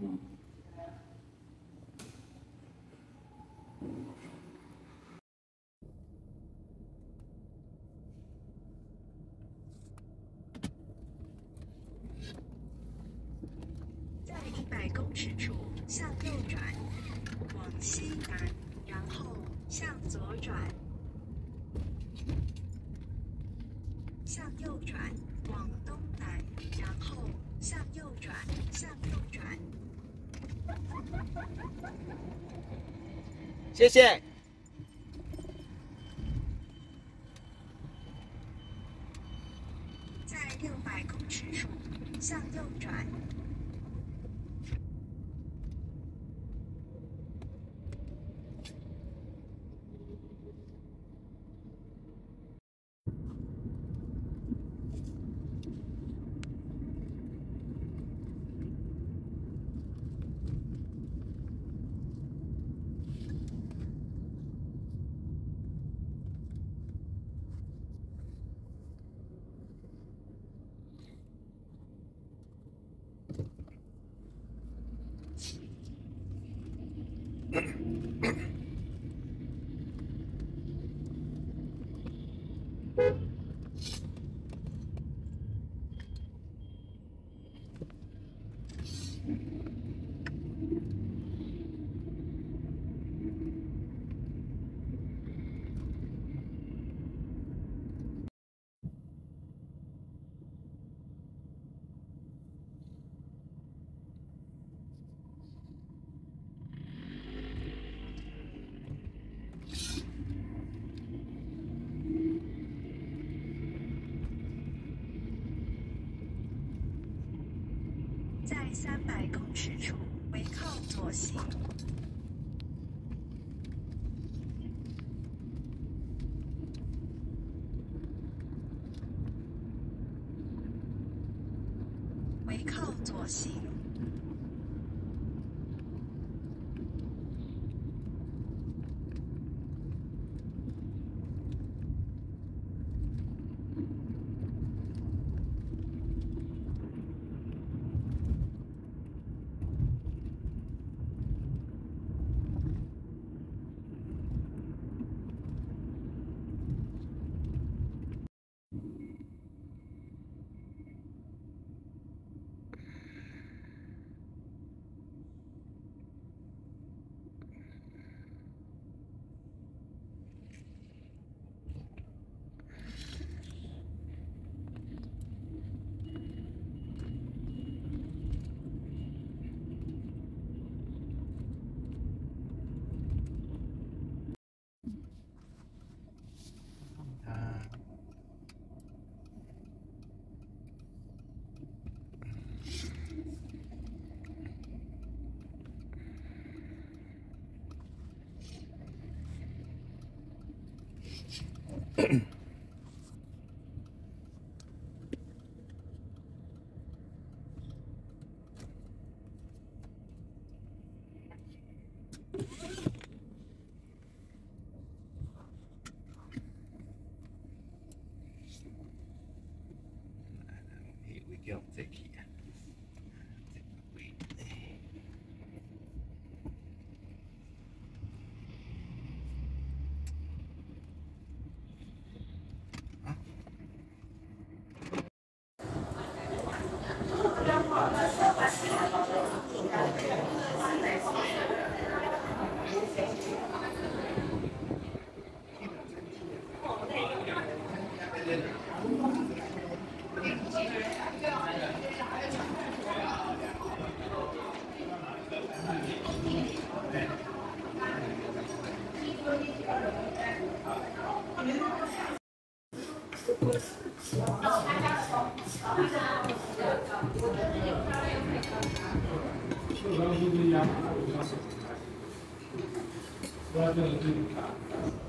在一百公尺处向右转，往西谢谢。在六百公尺处向右转。三百公尺处为靠左行。为靠左行。guilty. 我刚刚好的呀，好的，我刚刚说的，我刚的。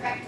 在